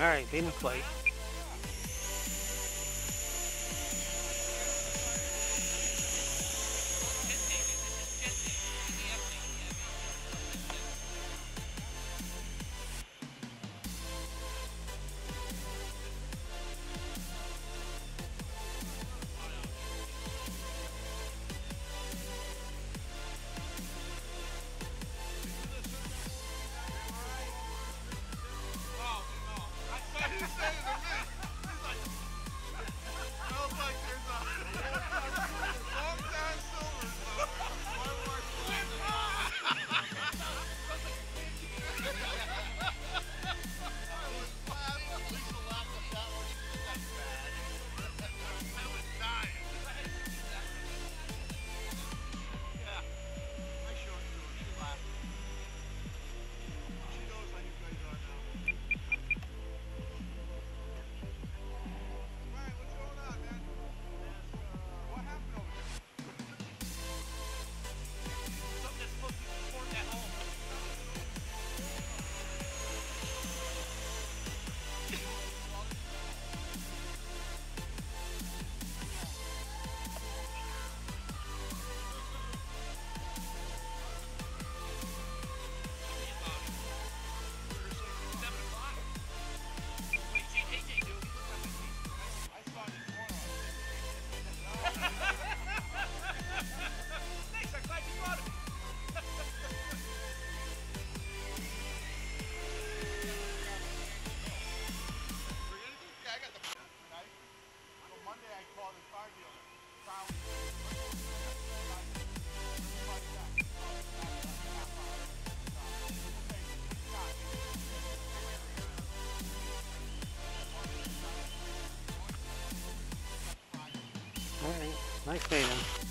Alright, leave him fight. Nice meeting.